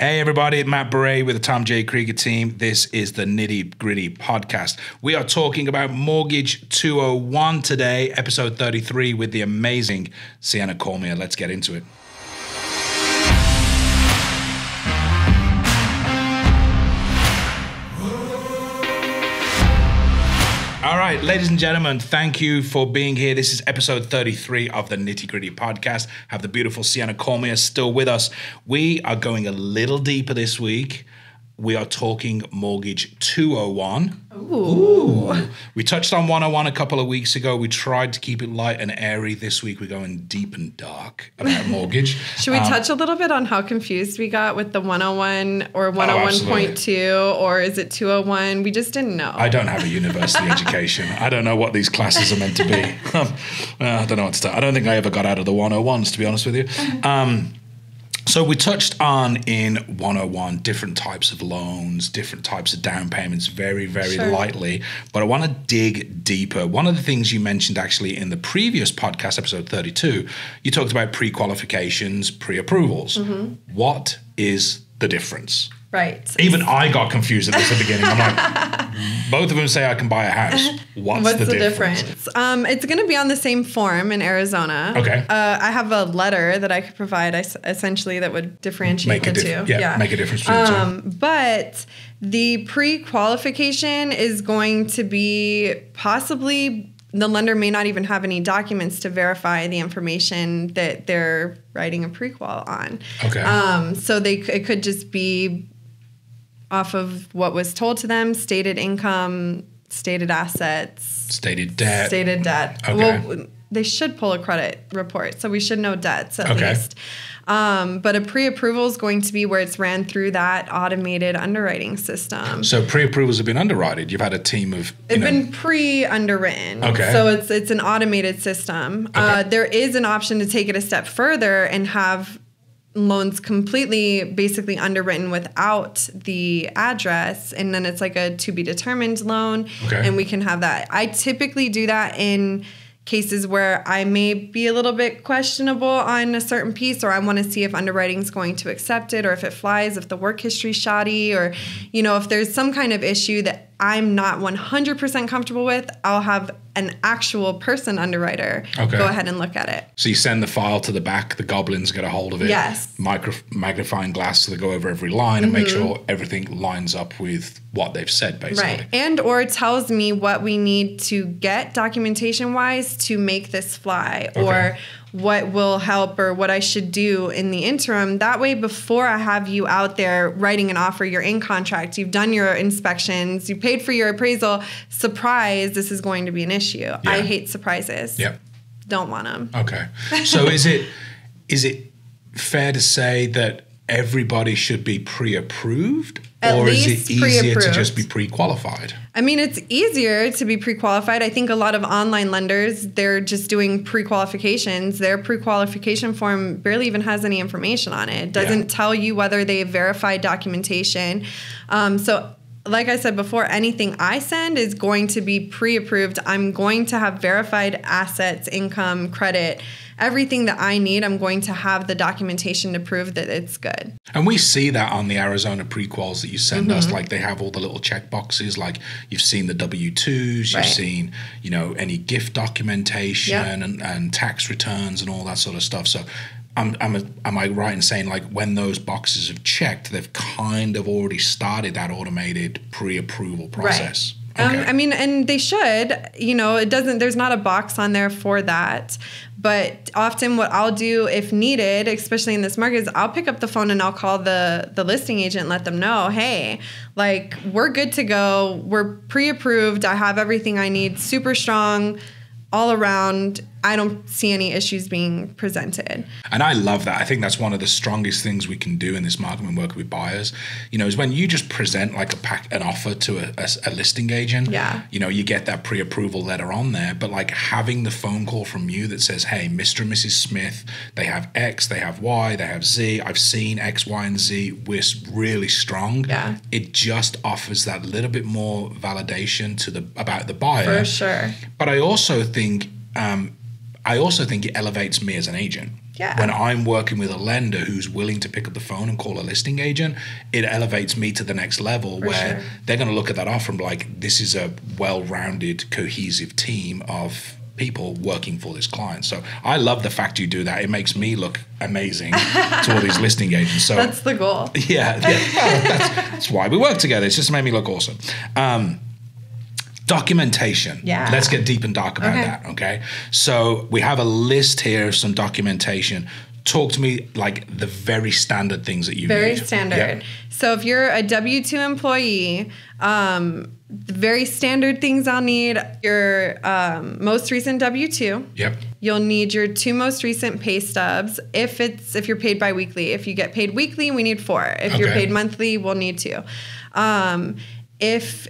Hey everybody, Matt Barré with the Tom J. Krieger team. This is the Nitty Gritty podcast. We are talking about Mortgage 201 today, episode 33, with the amazing Seanna Cormier. Let's get into it. All right, ladies and gentlemen, thank you for being here. This is episode 33 of the Nitty Gritty podcast. Have the beautiful Seanna Cormier still with us. We are going a little deeper this week. We are talking Mortgage 201. Ooh. We touched on 101 a couple of weeks ago. We tried to keep it light and airy. This week, we're going deep and dark about mortgage. Should we um, touch a little bit on how confused we got with the 101 or 101.2 oh, or is it 201? We just didn't know. I don't have a university education. I don't know what these classes are meant to be. uh, I don't know what to tell. I don't think I ever got out of the 101s, to be honest with you. Um, so we touched on in 101 different types of loans, different types of down payments very, very sure. lightly. But I want to dig deeper. One of the things you mentioned actually in the previous podcast, episode 32, you talked about pre qualifications, pre approvals. Mm-hmm. What is the difference? Right. Even I got confused at the beginning. I'm like, both of them say I can buy a house. What's, What's the, the, difference? difference? Um, it's going to be on the same form in Arizona. Okay. Uh, I have a letter that I could provide essentially that would differentiate make the dif- two. Yeah, yeah, make a difference um, the. But the pre qualification is going to be possibly the lender may not even have any documents to verify the information that they're writing a prequal on. Okay. Um, so they it could just be off of what was told to them, stated income, stated assets, stated debt, stated debt. Okay. Well, they should pull a credit report, so we should know debts at okay. least. Um, but a pre-approval is going to be where it's ran through that automated underwriting system. So pre-approvals have been underwritten. You've had a team of. It's been pre-underwritten. Okay. So it's it's an automated system. Okay. Uh, there is an option to take it a step further and have loans completely basically underwritten without the address and then it's like a to be determined loan okay. and we can have that i typically do that in cases where i may be a little bit questionable on a certain piece or i want to see if underwriting is going to accept it or if it flies if the work history shoddy or you know if there's some kind of issue that I'm not 100% comfortable with, I'll have an actual person underwriter okay. go ahead and look at it. So you send the file to the back, the goblins get a hold of it. Yes. Micro, magnifying glass so they go over every line and mm-hmm. make sure everything lines up with what they've said, basically. Right. And or tells me what we need to get documentation wise to make this fly okay. or what will help or what I should do in the interim. That way, before I have you out there writing an offer, you're in contract, you've done your inspections, you paid for your appraisal. Surprise, this is going to be an issue. Yeah. I hate surprises. Yep. Don't want them. Okay. So is it is it fair to say that everybody should be pre-approved At or is it easier to just be pre-qualified? I mean, it's easier to be pre-qualified. I think a lot of online lenders, they're just doing pre-qualifications. Their pre-qualification form barely even has any information on it. It doesn't yeah. tell you whether they have verified documentation. Um, so like I said before, anything I send is going to be pre approved. I'm going to have verified assets, income, credit, everything that I need, I'm going to have the documentation to prove that it's good. And we see that on the Arizona prequals that you send mm-hmm. us. Like they have all the little check boxes. Like you've seen the W 2s, you've seen, you know, any gift documentation yep. and, and tax returns and all that sort of stuff. So I'm, I'm am I right in saying like when those boxes have checked, they've kind of already started that automated pre-approval process? Right. Um, okay. Um, I mean, and they should. You know, it doesn't. There's not a box on there for that. But often, what I'll do if needed, especially in this market, is I'll pick up the phone and I'll call the the listing agent and let them know, hey, like we're good to go. We're pre-approved. I have everything I need. Super strong all around, I don't see any issues being presented. And I love that. I think that's one of the strongest things we can do in this market when working with buyers. You know, is when you just present like a pack, an offer to a, a, a listing agent. Yeah. You know, you get that pre-approval letter on there, but like having the phone call from you that says, "Hey, Mr. and Mrs. Smith, they have X, they have Y, they have Z. I've seen X, Y, and Z. We're really strong." Yeah. It just offers that little bit more validation to the about the buyer. For sure. But I also think think um, I also think it elevates me as an agent. Yeah. When I'm working with a lender who's willing to pick up the phone and call a listing agent, it elevates me to the next level where sure. they're going to look at that offer and be like, this is a well rounded, cohesive team of people working for this client. So I love the fact you do that. It makes me look amazing to all these listing agents. So That's the goal. yeah, yeah. That's, that's why we work together. It's just made me look awesome. Um, documentation. Yeah. Let's get deep and dark about Okay. that. Okay. So we have a list here of some documentation. Talk to me like the very standard things that you Very need. standard. Yep. So if you're a W two employee, um, very standard things I'll need your um, most recent W two. Yep. You'll need your two most recent pay stubs. If it's if you're paid biweekly, if you get paid weekly, we need four. If you're paid monthly, we'll need two. Um, if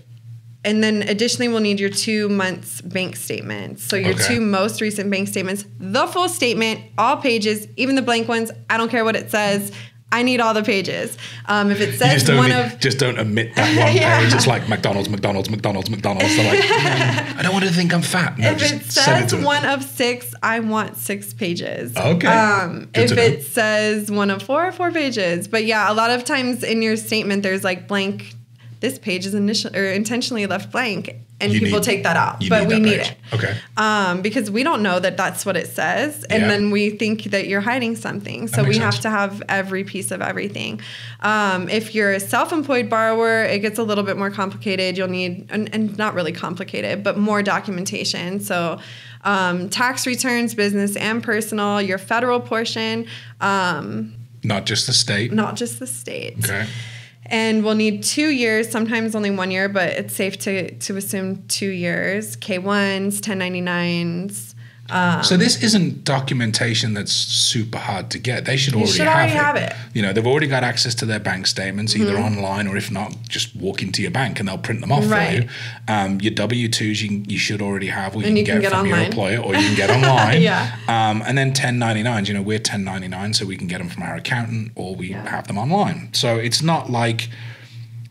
and then additionally, we'll need your two months bank statements. So your Okay. two most recent bank statements, the full statement, all pages, even the blank ones. I don't care what it says. I need all the pages. Um, if it says one need- of just don't omit that one Yeah. page. It's like McDonald's, McDonald's, McDonald's, McDonald's. They're like, "Mm, I don't want to think I'm fat. No, if it it says to one of six, I want six pages. Okay. Um, if it says one of four, four pages. But yeah, a lot of times in your statement, there's like blank. This page is initial or intentionally left blank, and You people need- take that out. But need we need page. it. Okay. um, because we don't know that that's what it says, and Yeah. then we think that you're hiding something. So we have to have every piece of everything. Um, if you're a self-employed borrower, it gets a little bit more complicated. You'll need, and, and not really complicated, but more documentation. So. Um, tax returns, business and personal, your federal portion, um, Not just the state. not just the state Okay. And we'll need two years sometimes only one year but it's safe to to assume two years. K1s 1099s um, So this isn't documentation that's super hard to get. They should already, should have, already it. have it. You know, they've already got access to their bank statements, either Mm-hmm. online or if not, just walk into your bank and they'll print them off for you. Um, your W twos you, you should already have, or you, And can, you get, can get from your employer, or you can get online. Yeah. Um, and then 1099s. You know, we're 1099, so we can get them from our accountant, or we Yeah. have them online. So it's not like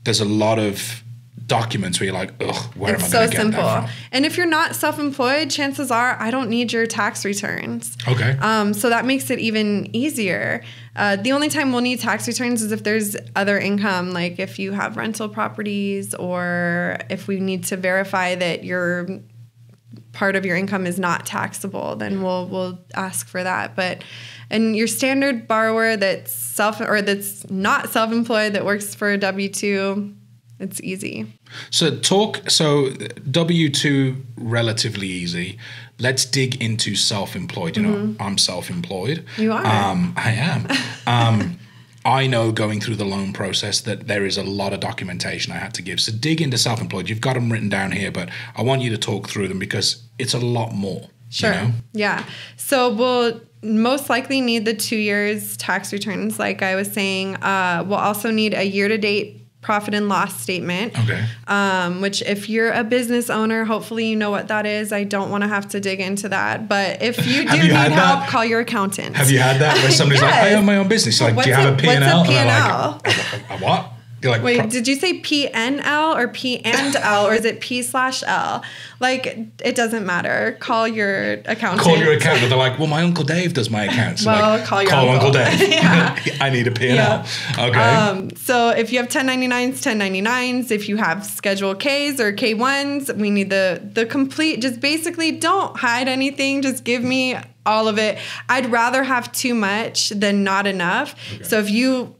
there's a lot of documents where you're like, ugh, where it's am I so going to get simple that and if you're not self-employed chances are i don't need your tax returns? Okay. um, so that makes it even easier. Uh, the only time we'll need tax returns is if there's other income, like if you have rental properties or if we need to verify that your part of your income is not taxable, then we'll we'll ask for that. But and your standard borrower that's self or that's not self-employed that works for a W two, it's easy. So talk. So W two relatively easy. Let's dig into self-employed. You know, I'm self-employed. Mm-hmm. You are. Um, I am. Um, I know going through the loan process that there is a lot of documentation I had to give. So dig into self-employed. You've got them written down here, but I want you to talk through them because it's a lot more. you Sure. know? Yeah. So we'll most likely need the two years tax returns, like I was saying. Uh, we'll also need a year to date profit and loss statement. Okay. Um, which, if you're a business owner, hopefully you know what that is. I don't want to have to dig into that. But if you do you need help, that? call your accountant. Have you had that where somebody's like, I own my own business? Like, do you have a- a P and L? what's a And they're P&L? like, a, a what? You're like, Wait, "Pro- did you say PNL or P and L or is it P slash L? Like, it doesn't matter. Call your accountant. call your accountant. They're like, well, my uncle Dave does my accounts. I'm Well, like, call your call uncle. Dave. Yeah. I need a P&L. Yeah. Okay. Um, so if you have 1099s, 1099s, if you have Schedule Ks or K1s, we need the the complete. Just basically, don't hide anything. Just give me all of it. I'd rather have too much than not enough. So if you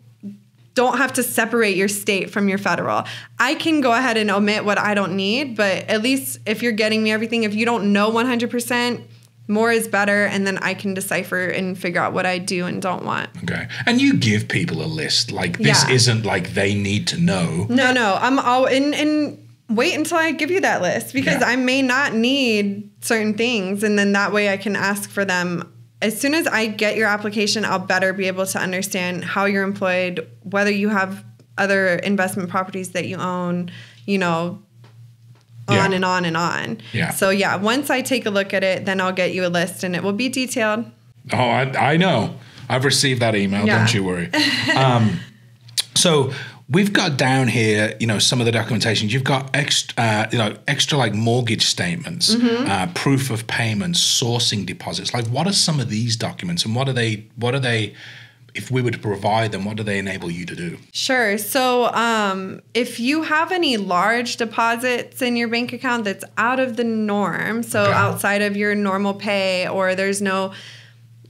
don't have to separate your state from your federal. I can go ahead and omit what I don't need, but at least if you're getting me everything, if you don't know 100%, more is better, and then I can decipher and figure out what I do and don't want. okay. And you give people a list. Like this Yeah. isn't like they need to know. No, no, I'm all in and wait until I give you that list because Yeah. I may not need certain things, and then that way I can ask for them. As soon as I get your application, I'll better be able to understand how you're employed, whether you have other investment properties that you own, you know, Yeah. on and on and on. Yeah. So yeah, once I take a look at it, then I'll get you a list, and it will be detailed. Oh, I, I know. I've received that email. Yeah. Don't you worry. um, So we've got down here, you know, some of the documentation. You've got extra, uh, you know, extra like mortgage statements, uh, proof of payments, sourcing deposits. Like, what are some of these documents, and what are they? What are they? If we were to provide them, what do they enable you to do? Sure. So, um, if you have any large deposits in your bank account that's out of the norm, so outside of your normal pay, or there's no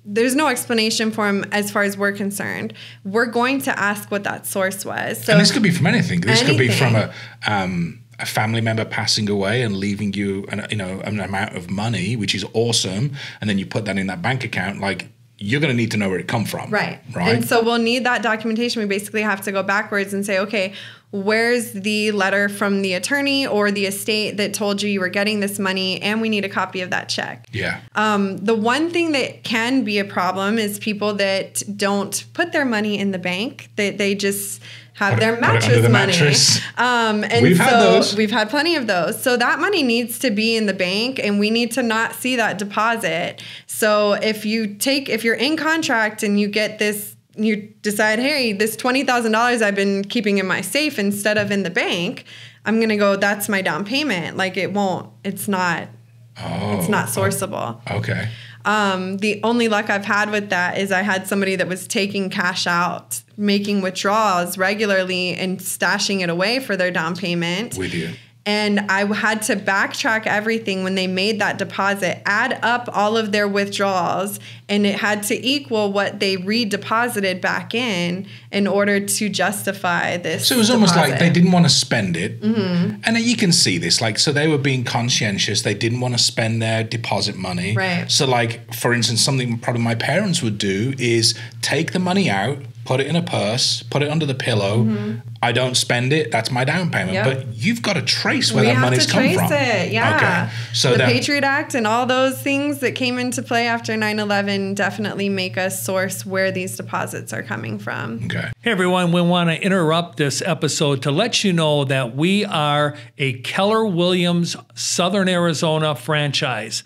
there's no explanation for them as far as we're concerned. We're going to ask what that source was. So and this could be from anything. This could be from a um, a family member passing away and leaving you, an, you know, an amount of money, which is awesome, and then you put that in that bank account. Like you're going to need to know where it come from, Right. Right. And so we'll need that documentation. We basically have to go backwards and say, okay, where's the letter from the attorney or the estate that told you you were getting this money? And we need a copy of that check. yeah. Um, the one thing that can be a problem is people that don't put their money in the bank, that they just have their mattress the money. mattress. Um, and We've so had those. we've had plenty of those. So that money needs to be in the bank and we need to not see that deposit. So if you take, if you're in contract and you get this, you decide, hey, this $20,000 I've been keeping in my safe instead of in the bank, I'm going to go, that's my down payment. Like it won't, it's not, Oh, it's not sourceable. Okay. Um, the only luck I've had with that is I had somebody that was taking cash out, making withdrawals regularly and stashing it away for their down payment. With you. And I had to backtrack everything when they made that deposit, add up all of their withdrawals, and it had to equal what they redeposited back in in order to justify this. So it was almost like they didn't want to spend it, mm-hmm. and you can see this. Like, so they were being conscientious. They didn't want to spend their deposit money. Right. So, like for instance, something probably my parents would do is take the money out, put it in a purse, put it under the pillow. Mm-hmm. I don't spend it. That's my down payment. Yep. But you've got to trace where we that have money's to come trace from. it. Yeah. Okay. So the then, Patriot Act and all those things that came into play after 9/11 definitely make us source where these deposits are coming from. okay. Hey everyone, we want to interrupt this episode to let you know that we are a Keller Williams Southern Arizona franchise.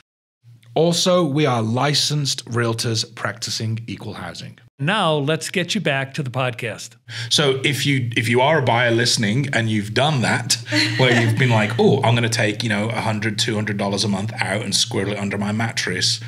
Also, we are licensed realtors practicing equal housing. Now, let's get you back to the podcast. So if you if you are a buyer listening and you've done that, where you've been like, oh, I'm going to take you know a hundred, two hundred dollars a month out and squirrel it under my mattress.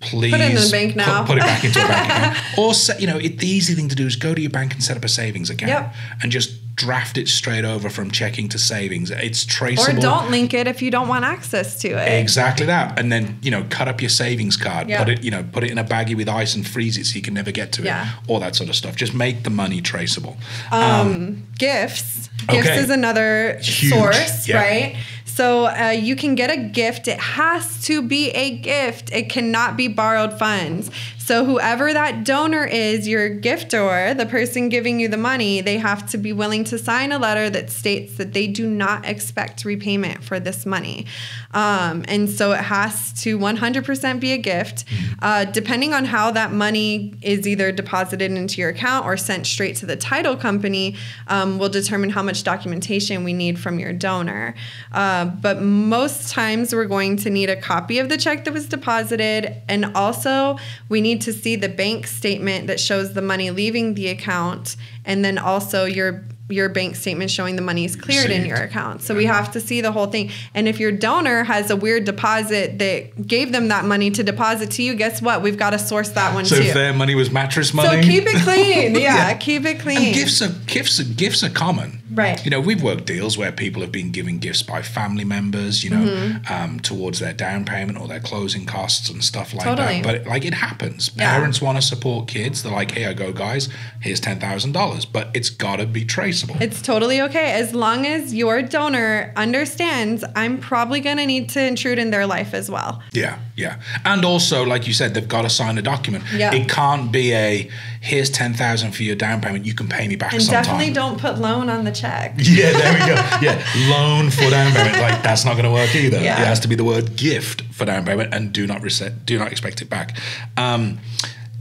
Please Put it in the bank now. Put, put it back into a bank account. Or set, you know, it, the easy thing to do is go to your bank and set up a savings account Yep. and just draft it straight over from checking to savings. It's traceable. Or don't link it if you don't want access to it. Exactly that, and then you know, cut up your savings card, Yeah. put it, you know, put it in a baggie with ice and freeze it so you can never get to it, Yeah. all that sort of stuff. Just make the money traceable. Um, Gifts. Okay. Gifts is another Huge. source, Yeah. right? So uh, you can get a gift. It has to be a gift. It cannot be borrowed funds. So whoever that donor is, your giftor, the person giving you the money, they have to be willing to sign a letter that states that they do not expect repayment for this money. Um, and so it has to 100% be a gift. Uh, depending on how that money is either deposited into your account or sent straight to the title company, um, will determine how much documentation we need from your donor. Uh, but most times we're going to need a copy of the check that was deposited, and also we need to see the bank statement that shows the money leaving the account, and then also your your bank statement showing the money is cleared in your account. So we have to see the whole thing. And if your donor has a weird deposit that gave them that money to deposit to you, guess what? We've got to source that one So too. if their money was mattress money. so keep it clean. Yeah, Yeah. keep it clean. And gifts are gifts are gifts are common. Right. You know, we've worked deals where people have been given gifts by family members, you know, Mm-hmm. um, towards their down payment or their closing costs and stuff like Totally. that. But like it happens. Yeah. Parents want to support kids. They're like, here I go, guys. Here's ten thousand dollars. But it's gotta be traceable. It's totally okay as long as your donor understands I'm probably going to need to intrude in their life as well. Yeah, yeah. And also, like you said, they've got to sign a document. Yeah. It can't be a here's ten thousand for your down payment. You can pay me back And sometime. definitely don't put loan on the check. Yeah, there we go. Yeah, loan for down payment. Like that's not going to work either. Yeah. It has to be the word gift for down payment, and do not reset, do not expect it back. Um,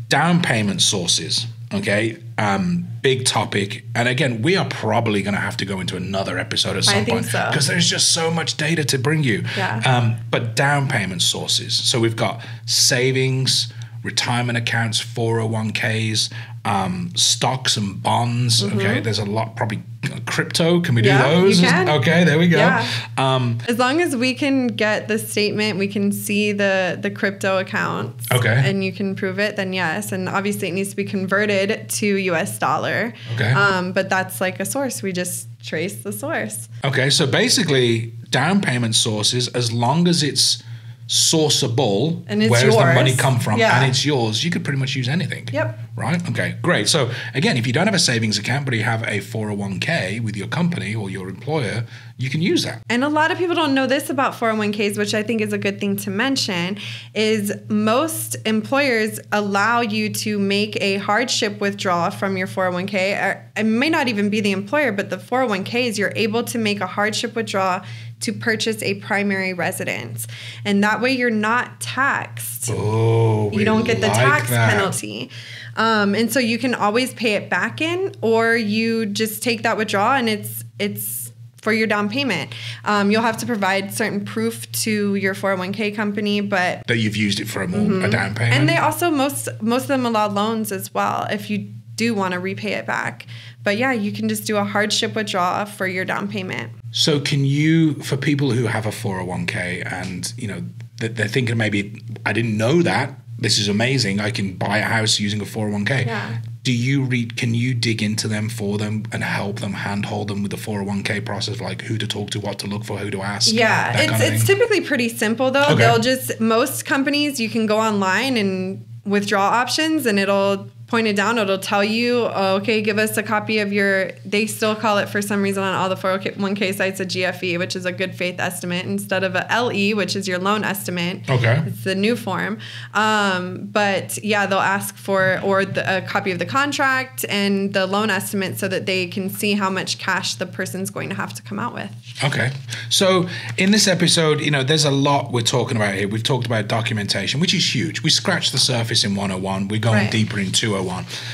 down payment sources. Okay, um, big topic, and again, we are probably going to have to go into another episode at some think point so. because there's just so much data to bring you. Yeah. Um, but down payment sources. So we've got savings, retirement accounts, 401ks, um, stocks and bonds. Okay, there's a lot, probably crypto. Can we do Mm-hmm. You those? can. Okay, there we go. Yeah. Um, As long as we can get the statement, we can see the the crypto accounts. Okay. And you can prove it, then yes. And obviously it needs to be converted to US dollar. Okay. Um, but that's like a source. We just trace the source. Okay, so basically, down payment sources, as long as it's sourceable, And it's where does the money come from, Yeah. and it's yours, you could pretty much use anything. Yep. Right? Okay, great. So, again, if you don't have a savings account, but you have a 401k with your company or your employer, you can use that. And a lot of people don't know this about 401ks, which I think is a good thing to mention, is most employers allow you to make a hardship withdrawal from your 401k. It may not even be the employer, but the 401ks, you're able to make a hardship withdrawal to purchase a primary residence. And that way you're not taxed Oh, you don't get the like tax that. penalty. Um, and so you can always pay it back in, or you just take that withdrawal and it's it's for your down payment. Um, you'll have to provide certain proof to your 401k company, but That you've used it for a, more, a down payment. Mm-hmm. and they also most most of them allow loans as well if you do want to repay it back. But yeah, you can just do a hardship withdrawal for your down payment. So can you, for people who have a 401k and, you know, that they're thinking maybe, I didn't know that, this is amazing, I can buy a house using a 401k. Yeah. Do you read, can you dig into them for them and help them, handhold them with the 401k process, like who to talk to, what to look for, who to ask? Yeah, it's kind of it's thing? typically pretty simple though. Okay. They'll just most companies you can go online and withdraw options and it'll point it down. It'll tell you, oh, okay, give us a copy of your. They still call it for some reason on all the 401k sites a GFE, which is a good faith estimate instead of a LE, which is your loan estimate. Okay. It's the new form. Um, but yeah, they'll ask for or the, a copy of the contract and the loan estimate so that they can see how much cash the person's going to have to come out with. Okay. So in this episode, you know, there's a lot we're talking about here. We've talked about documentation, which is huge. We scratched the surface in 101. We're going Right. deeper in 201.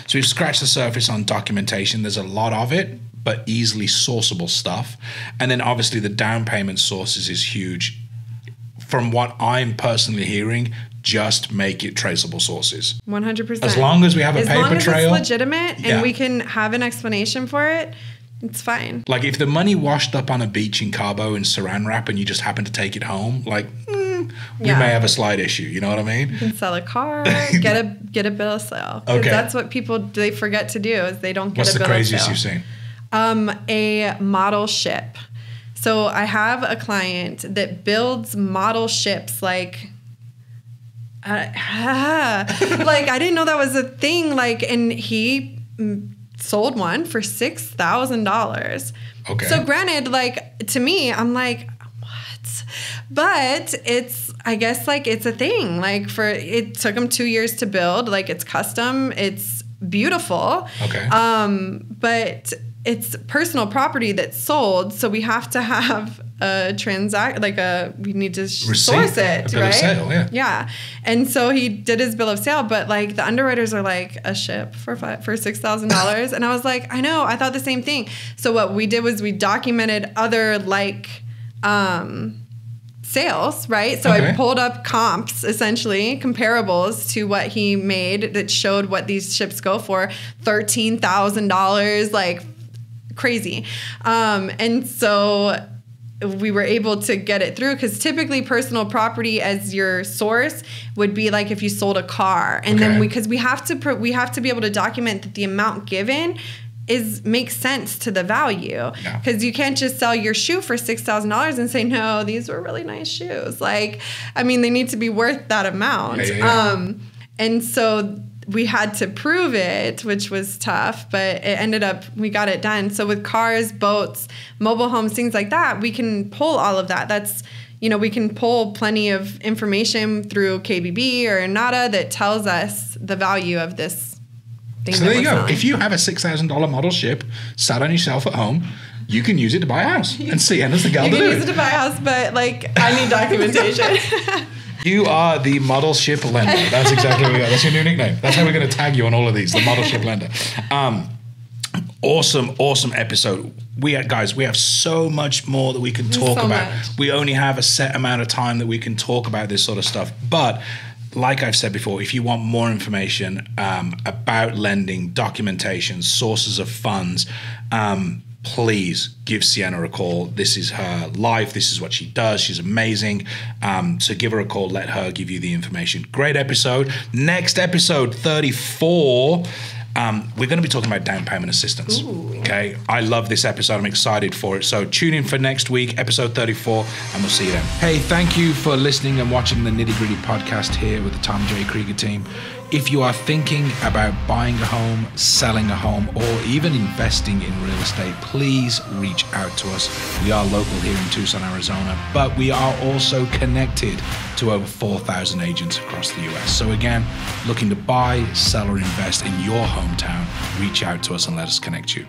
So we've scratched the surface on documentation. There's a lot of it, but easily sourceable stuff. And then obviously the down payment sources is huge. From what I'm personally hearing, just make it traceable sources. One hundred percent. As long as we have a as paper long as trail, it's legitimate and yeah. we can have an explanation for it, it's fine. Like if the money washed up on a beach in Cabo in saran wrap and you just happen to take it home, like we Yeah. may have a slight issue. You know what I mean? You can sell a car, get a get a bill of sale. Okay. that's what people they forget to do is they don't get What's a the bill craziest of you've sale. seen? Um, a model ship. So I have a client that builds model ships like. Uh, like I didn't know that was a thing. Like, and he mm, sold one for six thousand dollars. Okay. So granted, like to me, I'm like? But it's I guess like it's a thing. Like for it took him two years to build. Like it's custom. It's beautiful. Okay. Um, but it's personal property that's sold, so we have to have a transact like a we need to Receipt, source it, right? sale, yeah. Yeah. And so he did his bill of sale, but like the underwriters are like a ship for five, for six thousand dollars, and I was like, I know, I thought the same thing. So what we did was we documented other like. Um, sales, right? So Okay. I pulled up comps, essentially comparables to what he made that showed what these ships go for thirteen thousand dollars, like crazy. Um, and so we were able to get it through because typically personal property as your source would be like if you sold a car and Okay. then we because we have to we have to be able to document that the amount given is makes sense to the value Yeah. because you can't just sell your shoe for six thousand dollars and say no these were really nice shoes like I mean they need to be worth that amount Yeah, yeah, yeah. um and so we had to prove it, which was tough, but it ended up we got it done. So with cars, boats, mobile homes, things like that, we can pull all of that. That's you know, we can pull plenty of information through KBB or NADA that tells us the value of this. So there you go. If you have a six thousand dollar model ship sat on your shelf at home, you can use it to buy a house. And Seanna's the gal you to can do use it. to buy a house, but like I need documentation. You are the model ship lender. That's exactly what we are. That's your new nickname. That's how we're going to tag you on all of these. The model ship lender. Um, awesome, awesome episode. We are, guys, we have so much more that we can talk so about. much. We only have a set amount of time that we can talk about this sort of stuff. But like I've said before, if you want more information um, about lending, documentation, sources of funds, um, please give Seanna a call. This is her life. This is what she does. She's amazing. Um, so give her a call. Let her give you the information. Great episode. Next episode, 34. Um, we're going to be talking about down payment assistance. Okay. I love this episode. I'm excited for it. So tune in for next week, episode 34, and we'll see you then. Hey, thank you for listening and watching the Nitty Gritty podcast here with the Tom J. Krieger team. If you are thinking about buying a home, selling a home, or even investing in real estate, please reach out to us. We are local here in Tucson, Arizona, but we are also connected to over 4,000 agents across the US. So, again, looking to buy, sell, or invest in your hometown, reach out to us and let us connect you.